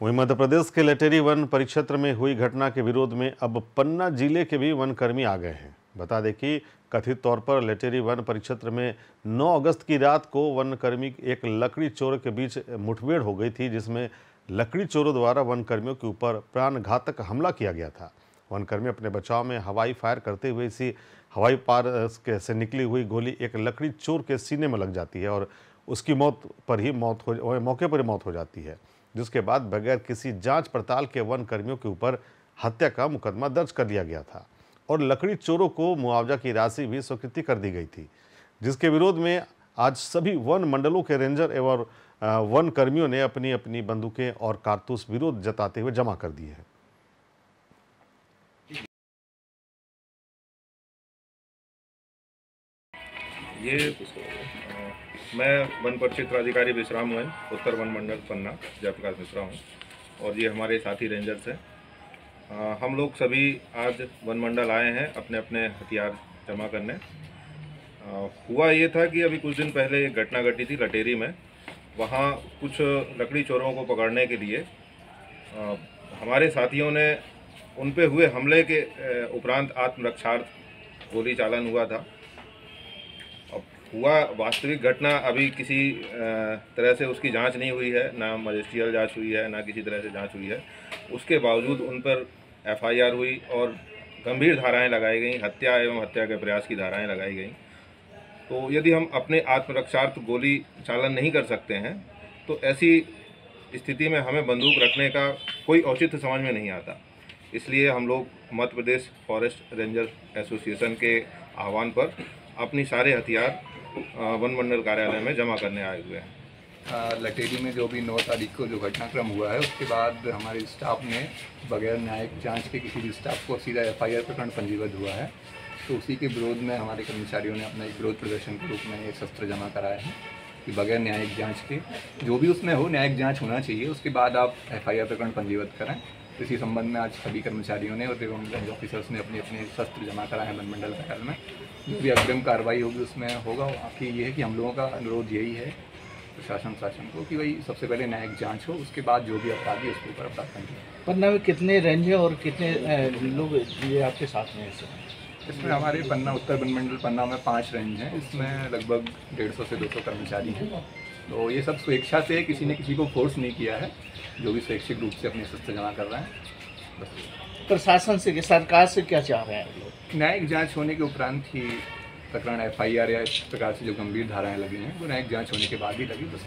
वहीं मध्य प्रदेश के लटेरी वन परिक्षेत्र में हुई घटना के विरोध में अब पन्ना ज़िले के भी वन कर्मी आ गए हैं। बता दें कि कथित तौर पर लटेरी वन परिक्षेत्र में 9 अगस्त की रात को वन कर्मी एक लकड़ी चोर के बीच मुठभेड़ हो गई थी, जिसमें लकड़ी चोरों द्वारा वन कर्मियों के ऊपर प्राण घातक हमला किया गया था। वन कर्मी अपने बचाव में हवाई फायर करते हुए इसी हवाई पार से निकली हुई गोली एक लकड़ी चोर के सीने में लग जाती है और उसकी मौत पर ही मौत हो, मौके पर ही मौत हो जाती है। जिसके बाद बगैर किसी जाँच पड़ताल के वन कर्मियों के ऊपर हत्या का मुकदमा दर्ज कर लिया गया था और लकड़ी चोरों को मुआवजा की राशि भी स्वीकृति कर दी गई थी, जिसके विरोध में आज सभी वन मंडलों के रेंजर एवं वन कर्मियों ने अपनी अपनी बंदूकें और कारतूस विरोध जताते हुए जमा कर दिए हैं। ये मैं वन परिक्षेत्र अधिकारी विश्राम मोहन उत्तर वन मंडल पन्ना जयप्रकाश मिश्रा हूँ और ये हमारे साथी रेंजर्स हैं। हम लोग सभी आज वन मंडल आए हैं अपने अपने हथियार जमा करने। आ, हुआ ये था कि अभी कुछ दिन पहले एक घटना घटी थी लटेरी में। वहाँ कुछ लकड़ी चोरों को पकड़ने के लिए आ, हमारे साथियों ने उन पे हुए हमले के उपरांत आत्मरक्षार्थ गोली चालन हुआ था। हुआ, वास्तविक घटना अभी किसी तरह से उसकी जाँच नहीं हुई है, ना मजिस्ट्रियल जाँच हुई है, ना किसी तरह से जाँच हुई है। उसके बावजूद उन पर एफआईआर हुई और गंभीर धाराएँ लगाई गई, हत्या एवं हत्या के प्रयास की धाराएँ लगाई गई। तो यदि हम अपने आत्मरक्षार्थ गोली चालन नहीं कर सकते हैं तो ऐसी स्थिति में हमें बंदूक रखने का कोई औचित्य समझ में नहीं आता। इसलिए हम लोग Madhya Pradesh forest ranger association के आह्वान पर अपनी सारे हथियार वन मंडल कार्यालय में जमा करने आए हुए हैं। लटेरी में जो भी नौ तारीख को जो घटनाक्रम हुआ है, उसके बाद हमारे स्टाफ ने बगैर न्यायिक जाँच के किसी भी स्टाफ को सीधा एफ़ एफआईआर प्रकरण पंजीबद्ध हुआ है। तो उसी के विरोध में हमारे कर्मचारियों ने अपना एक विरोध प्रदर्शन के रूप में एक शस्त्र जमा कराया है कि बगैर न्यायिक जाँच के, जो भी उसमें हो, न्यायिक जाँच होना चाहिए। उसके बाद आप एफआईआर प्रकरण पंजीबद्ध करें इसी संबंध में आज सभी कर्मचारियों ने और एवं रेंज ऑफिसर्स ने अपने अपने शस्त्र जमा कराए हैं वनमंडल कार्यालय में। जो भी अग्रिम कार्रवाई होगी उसमें होगा। बाकी ये है कि हम लोगों का अनुरोध यही है प्रशासन शासन को कि भाई सबसे पहले न्यायिक जाँच हो उसके बाद जो भी अपराधी उसके ऊपर अपराध करेंगे पन्ना में कितने रेंज है और कितने लोग ये आपके साथ में इसमें हमारे पन्ना उत्तर वनमंडल पन्ना में पाँच रेंज हैं। इसमें लगभग डेढ़ सौ से दो सौ कर्मचारी हैं। तो ये सब स्वेच्छा से किसी ने किसी को फोर्स नहीं किया है जो भी स्वैच्छिक रूप से अपने शस्त्र जमा कर रहे हैं। बस प्रशासन से सरकार से क्या चाह रहे हैं लोग? न्यायिक जाँच होने के उपरांत ही प्रकरण एफआईआर या इस प्रकार से जो गंभीर धाराएँ लगी हैं वो न्यायिक जाँच होने के बाद ही लगी बस